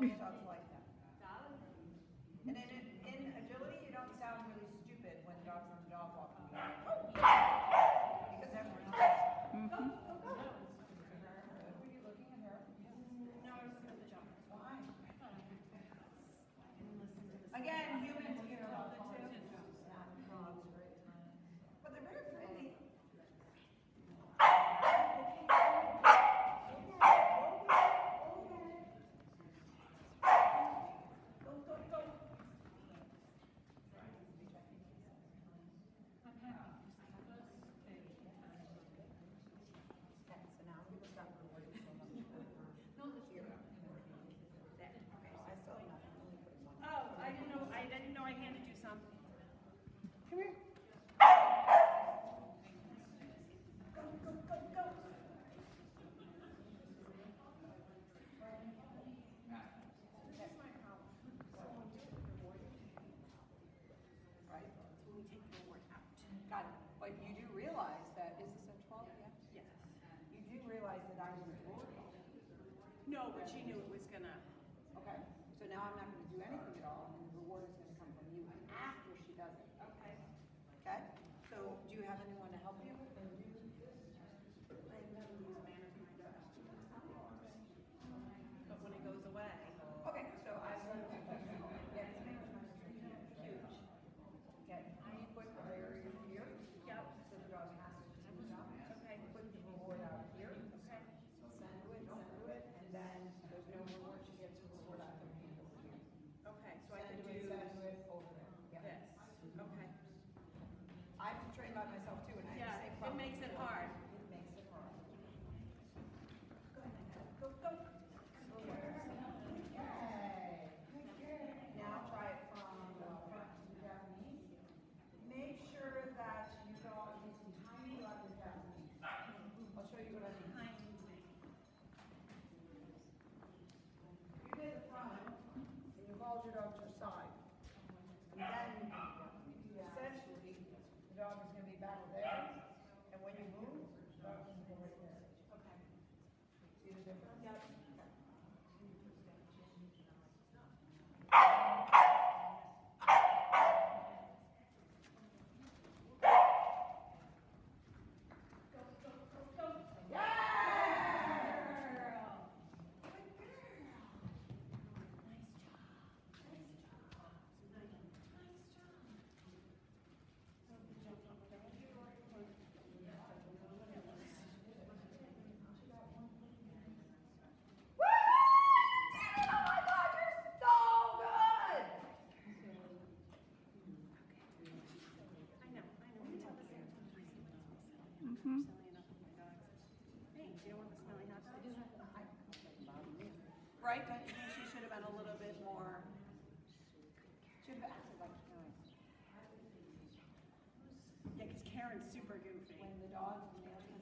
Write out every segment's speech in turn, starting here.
Yeah. No, but she knew it was gonna, Okay, so now I'm not gonna do anything. I have to train by myself too, and I yeah, have the same problem. It makes it different. Yep. Mm-hmm. Right? I think she should have been a little bit more. Should have acted like Karen. Yeah, because Karen's super goofy. When the dog,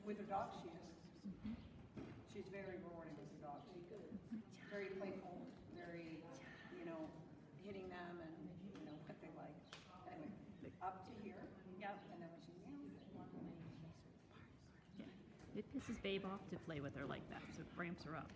with the dog, she is. Mm-hmm. She's very rewarding with the dog. Mm-hmm. Very playful. Very, you know, hitting them and you know what they like. Anyway, up to here. Yep. And then when she's it pisses Babe off to play with her like that, so it ramps her up.